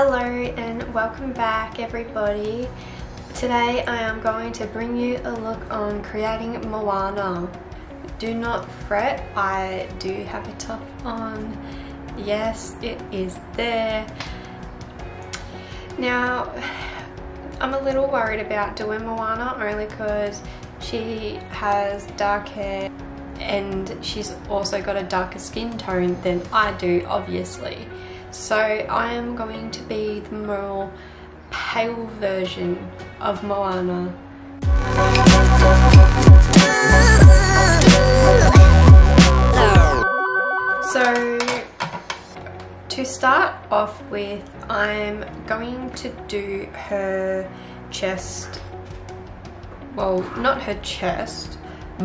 Hello and welcome back everybody. Today I am going to bring you a look on creating Moana. Do not fret, I do have a top on. Yes, it is there. Now, I'm a little worried about doing Moana only because she has dark hair and she's also got a darker skin tone than I do obviously. So I am going to be the more pale version of Moana. So to start off with, I'm going to do her chest, well not her chest,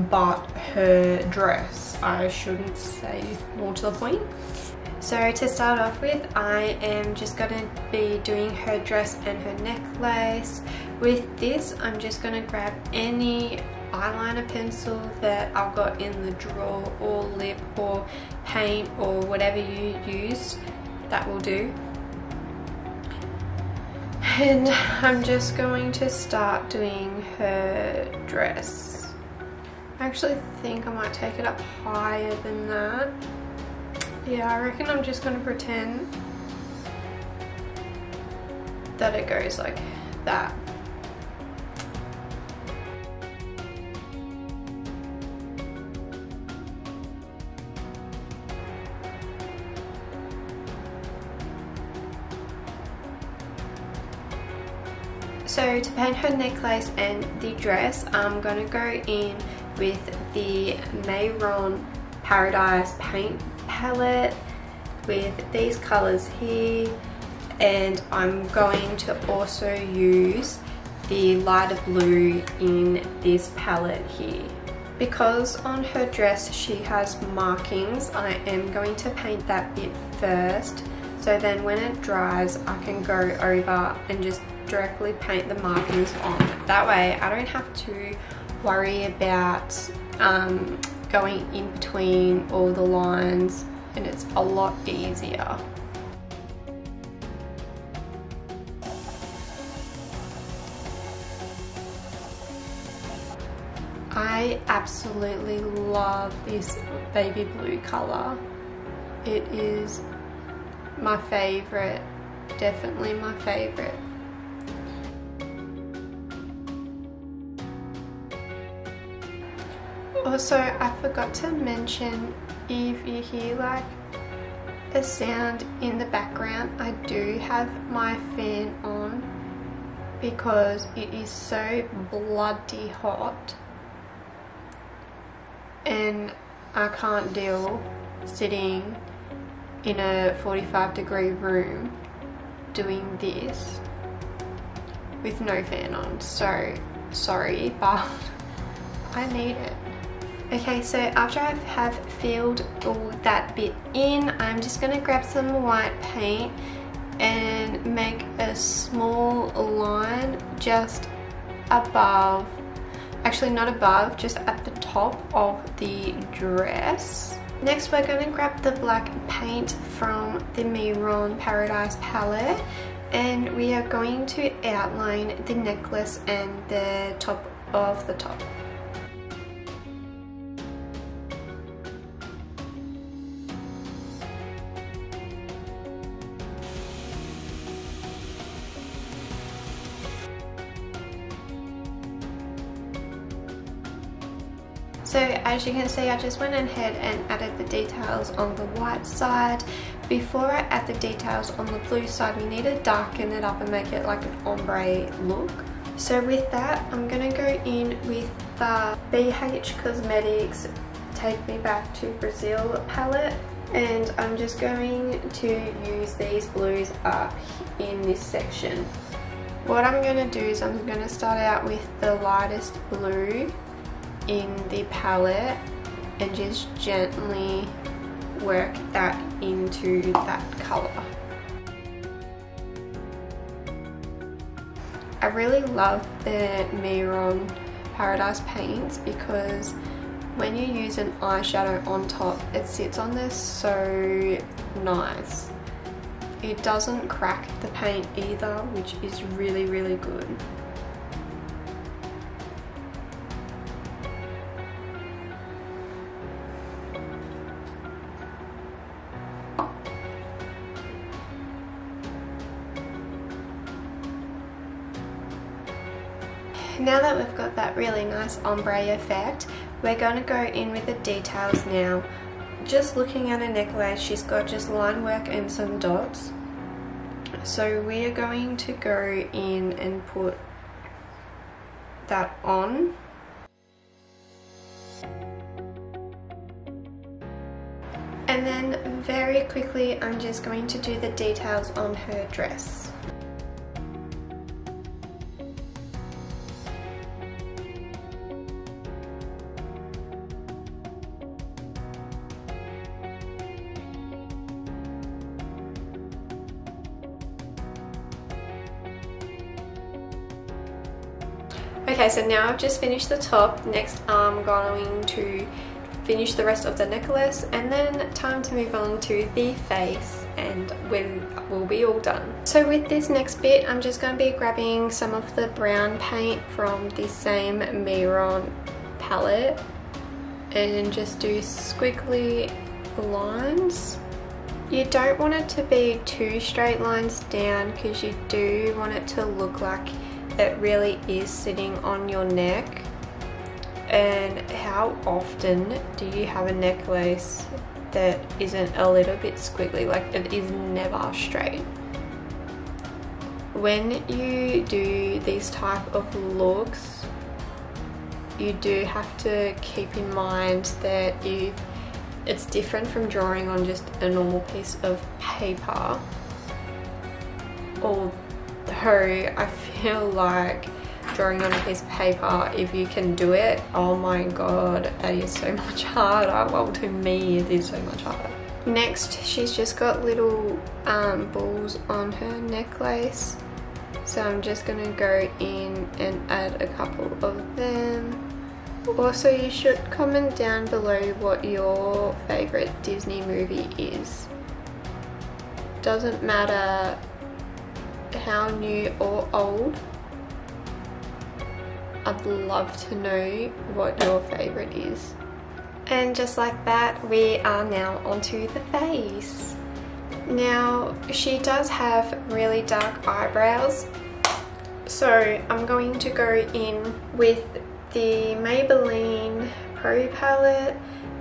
but her dress. I shouldn't say more to the point. So to start off with, I am just going to be doing her dress and her necklace. With this, I'm just going to grab any eyeliner pencil that I've got in the drawer or lip or paint or whatever you use, that will do. And I'm just going to start doing her dress. I actually think I might take it up higher than that. Yeah, I reckon I'm just to pretend that it goes like that. So to paint her necklace and the dress, I'm going to go in with the Mehron Paradise paint palette with these colors here and I'm going to also use the lighter blue in this palette here. Because on her dress she has markings, I am going to paint that bit first so then when it dries I can go over and just directly paint the markings on. That way I don't have to worry about um, going in between all the lines and it's a lot easier. I absolutely love this baby blue colour. It is my favourite, definitely my favourite. Also, I forgot to mention if you hear like a sound in the background, I do have my fan on because it is so bloody hot. And I can't deal sitting in a 45 degree room doing this with no fan on. So sorry but I need it Okay, so after I have filled all that bit in, I'm just going to grab some white paint and make a small line just above, actually not above, just at the top of the dress. Next we're going to grab the black paint from the Mehron Paradise palette and we are going to outline the necklace and the top of the top. So as you can see I just went ahead and added the details on the white side. Before I add the details on the blue side we need to darken it up and make it like an ombre look. So with that I'm going to go in with the BH Cosmetics Take Me Back to Brazil palette and I'm just going to use these blues up in this section. What I'm going to do is I'm going to start out with the lightest blue in the palette and just gently work that into that color. I really love the Mehron Paradise paints because when you use an eyeshadow on top it sits on this so nice it doesn't crack the paint either, which is really, really good. Now that we've got that really nice ombre effect, we're going to go in with the details now. Just looking at her necklace, she's got just line work and some dots. So we are going to go in and put that on. And then very quickly, I'm just going to do the details on her dress. Okay, so now I've just finished the top. Next I'm going to finish the rest of the necklace and then time to move on to the face and we'll be all done. So with this next bit, I'm just going to be grabbing some of the brown paint from the same Mehron palette and just do squiggly lines. You don't want it to be two straight lines down because you do want it to look like it really is sitting on your neck. And how often do you have a necklace that isn't a little bit squiggly? Like it is never straight. When you do these type of looks you do have to keep in mind that you it's different from drawing on just a normal piece of paper. Or I feel like drawing on a piece of paper, if you can do it, oh my god, that is so much harder. Well, to me, it is so much harder. Next, she's just got little um, balls on her necklace. So I'm just gonna go in and add a couple of them. Also, you should comment down below what your favorite Disney movie is. Doesn't matter how new or old. I'd love to know what your favourite is. And just like that, we are now onto the face. Now, she does have really dark eyebrows. So I'm going to go in with the Maybelline Pro Palette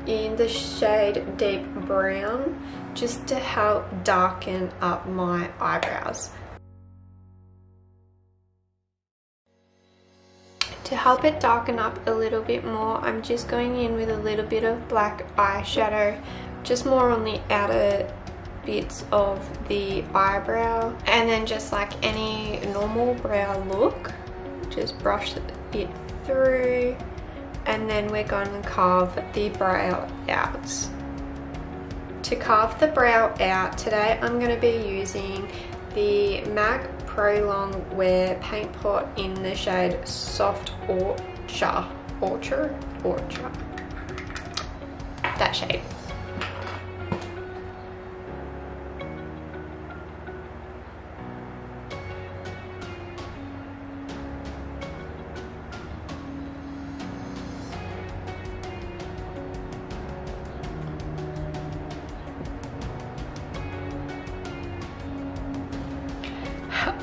in the shade Deep Brown just to help darken up my eyebrows. To help it darken up a little bit more, I'm just going in with a little bit of black eyeshadow, just more on the outer bits of the eyebrow. And then just like any normal brow look, just brush it through and then we're going to carve the brow out. To carve the brow out, today I'm going to be using the MAC Pro Longwear Paint Pot in the shade Soft Orchard. Orchard? Orchard. That shade.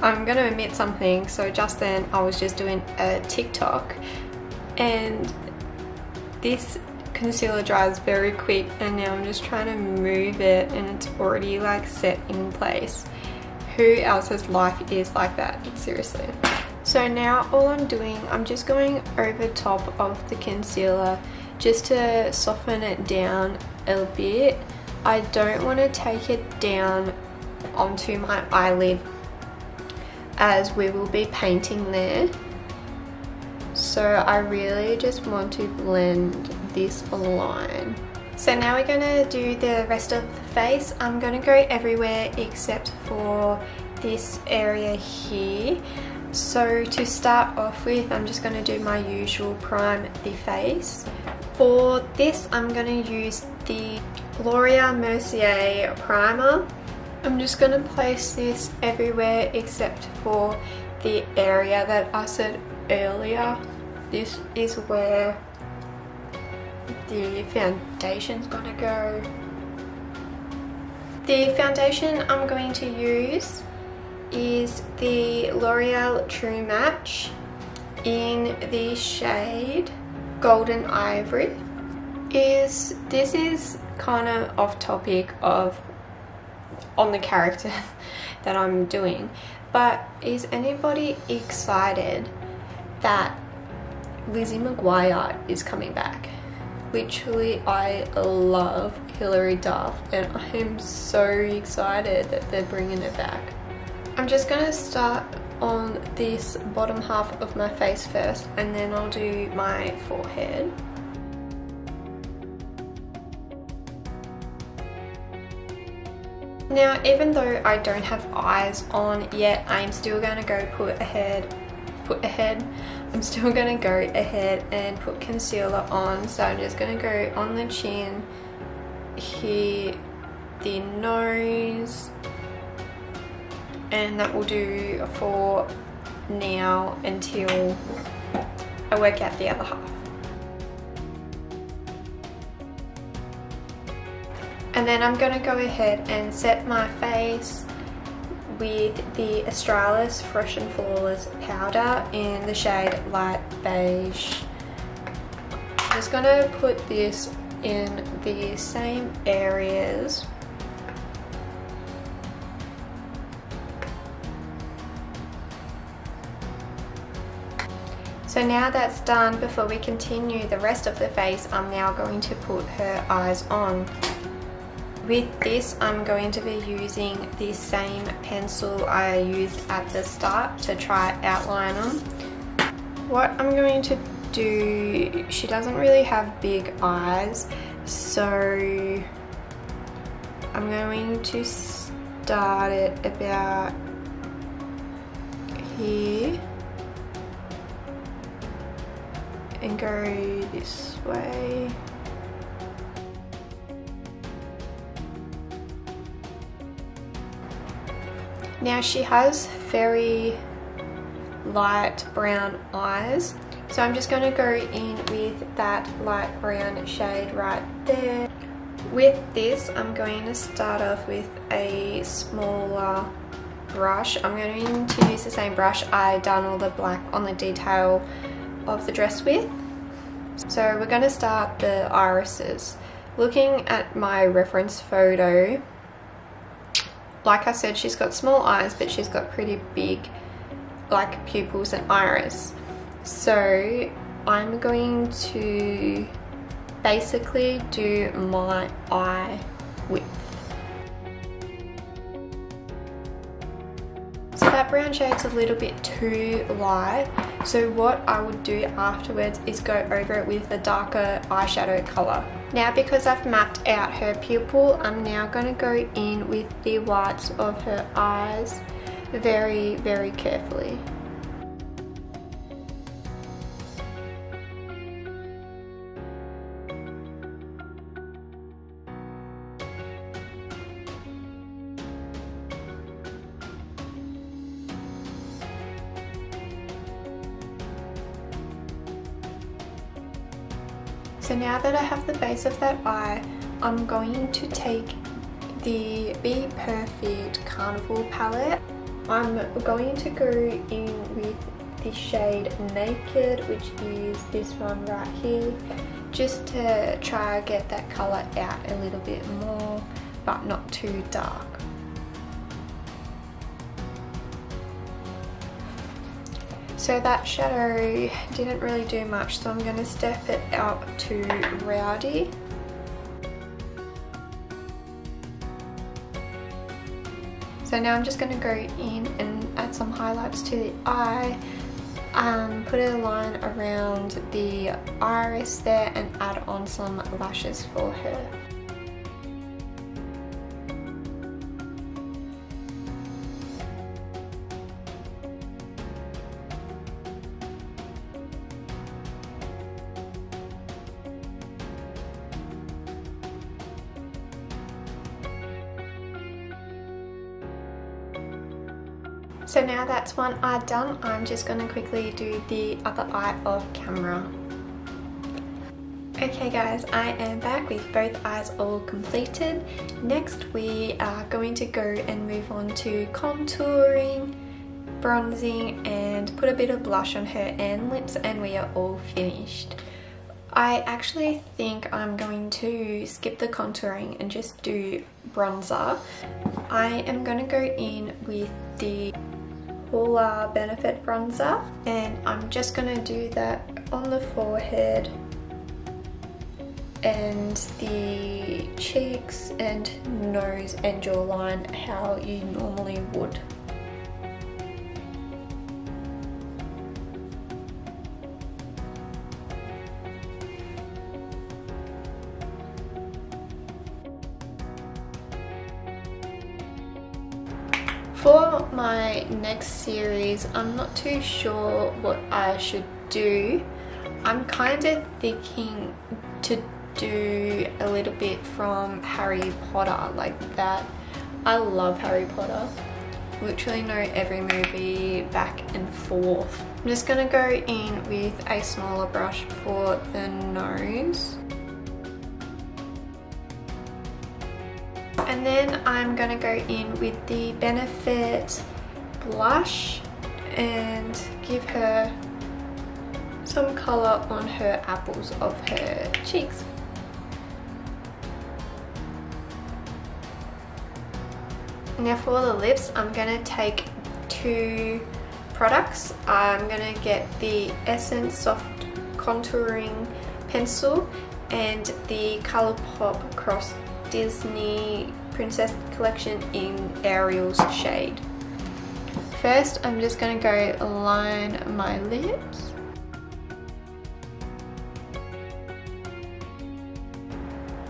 I'm gonna admit something. So just then I was just doing a TikTok and this concealer dries very quick and now I'm just trying to move it and it's already like set in place. Who else's life is like that? Seriously. So now all I'm doing, I'm just going over top of the concealer just to soften it down a bit. I don't want to take it down onto my eyelid as we will be painting there. So I really just want to blend this line. So now we're to do the rest of the face. I'm to go everywhere except for this area here. So to start off with, I'm just to do my usual prime the face. For this, I'm to use the Laura Mercier primer I'm just going to place this everywhere except for the area that I said earlier. This is where the foundation's to go. The foundation I'm going to use is the L'Oreal True Match in the shade Golden Ivory. Is This is kind of off topic of on the character that I'm doing but is anybody excited that Lizzie McGuire is coming back? Literally, I love Hilary Duff and I am so excited that they're bringing it back. I'm just to start on this bottom half of my face first and then I'll do my forehead. Now, even though I don't have eyes on yet, I'm still to go put ahead, put ahead, I'm still to go ahead and put concealer on. So I'm just to go on the chin, here, the nose, and that will do for now until I work out the other half. And then I'm going to go ahead and set my face with the Australis Fresh and Flawless powder in the shade Light Beige. I'm just going to put this in the same areas So now that's done, before we continue the rest of the face, I'm now going to put her eyes on. With this, I'm going to be using the same pencil I used at the start to try outline them. What I'm going to do, she doesn't really have big eyes, so I'm going to start it about here and go this way. Now she has very light brown eyes. So I'm just going to go in with that light brown shade right there. With this, I'm going to start off with a smaller brush. I'm going to use the same brush I done all the black on the detail of the dress with. So we're going to start the irises. Looking at my reference photo, like I said, she's got small eyes, but she's got pretty big like pupils and iris. So I'm going to basically do my eye width. So that brown shade's a little bit too light. So what I would do afterwards is go over it with a darker eyeshadow colour. Now because I've mapped out her pupil, I'm now going to go in with the whites of her eyes very, very carefully. So now that I have the base of that eye, I'm going to take the Be Perfect Carnival palette. I'm going to go in with the shade Naked, which is this one right here, just to try to get that colour out a little bit more, but not too dark. So that shadow didn't really do much, so I'm going to step it out to Rowdy. So now I'm just going to go in and add some highlights to the eye, um, put a line around the iris there and add on some lashes for her. So now that's one eye done, I'm just going to quickly do the other eye off camera. Okay guys, I am back with both eyes all completed. Next we are going to go and move on to contouring, bronzing and put a bit of blush on her and lips and we are all finished. I actually think I'm going to skip the contouring and just do bronzer. I am going to go in with the Hoola uh, Benefit Bronzer and I'm just going to do that on the forehead and the cheeks and nose and jawline how you normally would. Series, I'm not too sure what I should do. I'm kind of thinking to do a little bit from Harry Potter like that. I love Harry Potter. Literally know every movie back and forth. I'm just gonna go in with a smaller brush for the nose. And then I'm to go in with the Benefit blush and give her some colour on her apples of her cheeks. Now for the lips, I'm going to take two products. I'm going to get the Essence Soft Contouring Pencil and the Colourpop Cross Disney Princess Collection in Ariel's shade. First, I'm just to go line my lips.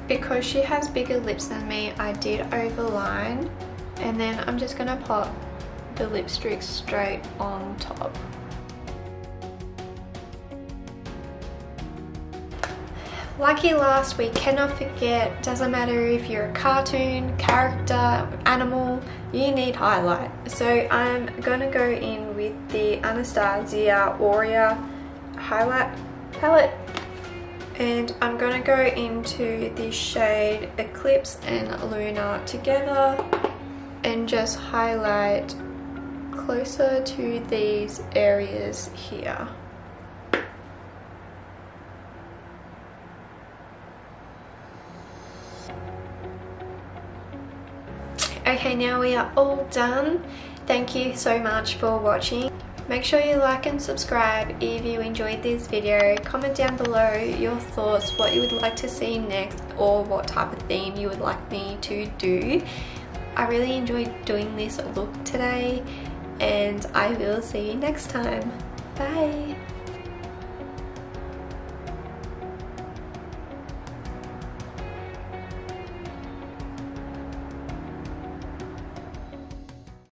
Because she has bigger lips than me, I did overline and then I'm just to pop the lipstick straight on top. Lucky last, we cannot forget, doesn't matter if you're a cartoon, character, animal, you need highlight. So I'm to go in with the Anastasia Aurora highlight palette and I'm to go into the shade Eclipse and Luna together and just highlight closer to these areas here. Okay, now we are all done. Thank you so much for watching. Make sure you like and subscribe if you enjoyed this video. Comment down below your thoughts, what you would like to see next or what type of theme you would like me to do. I really enjoyed doing this look today and I will see you next time. Bye!